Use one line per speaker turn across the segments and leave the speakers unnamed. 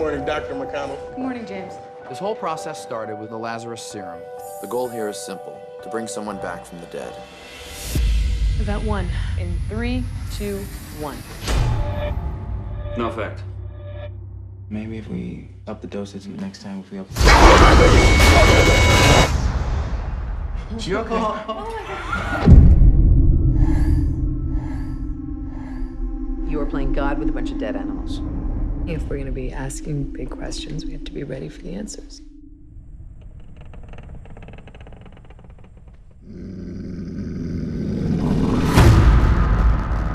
Connell.
Good morning, James.
This whole process started with the Lazarus serum. The goal here is simple to bring someone back from the dead.
Event one. In three, two, one.
No effect.
Maybe if we up the dosage next time, if we up.
You okay?
Oh, you are playing God with a bunch of dead animals. If we're going to be asking big questions, we have to be ready for the answers.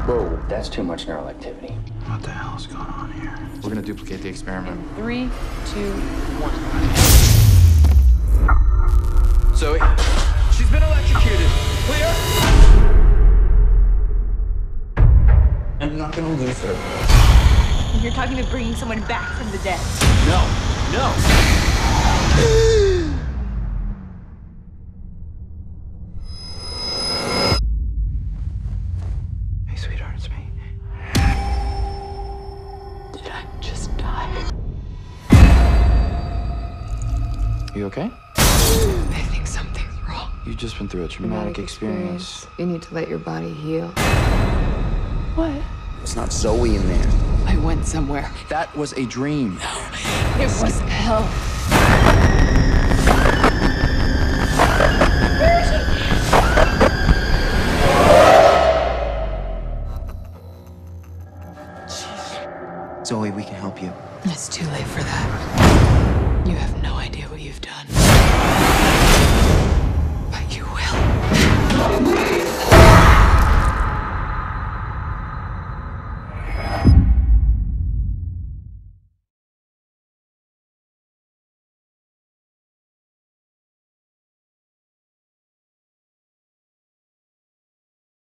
Whoa, that's too much neural activity.
What the hell's going on here?
We're gonna duplicate the experiment.
Three, two, one.
Zoe, she's been electrocuted. Clear?
I'm not gonna lose her.
You're talking about bringing someone back from the dead.
No, no.
Hey, sweetheart, it's me.
Did I just die?
You okay?
I think something's wrong.
You've just been through a traumatic experience.
You need to let your body heal. What?
It's not Zoe in there.
I went somewhere.
That was a dream.
It was hell.
Zoe, we can help you.
It's too late for that. You have no idea what you've done.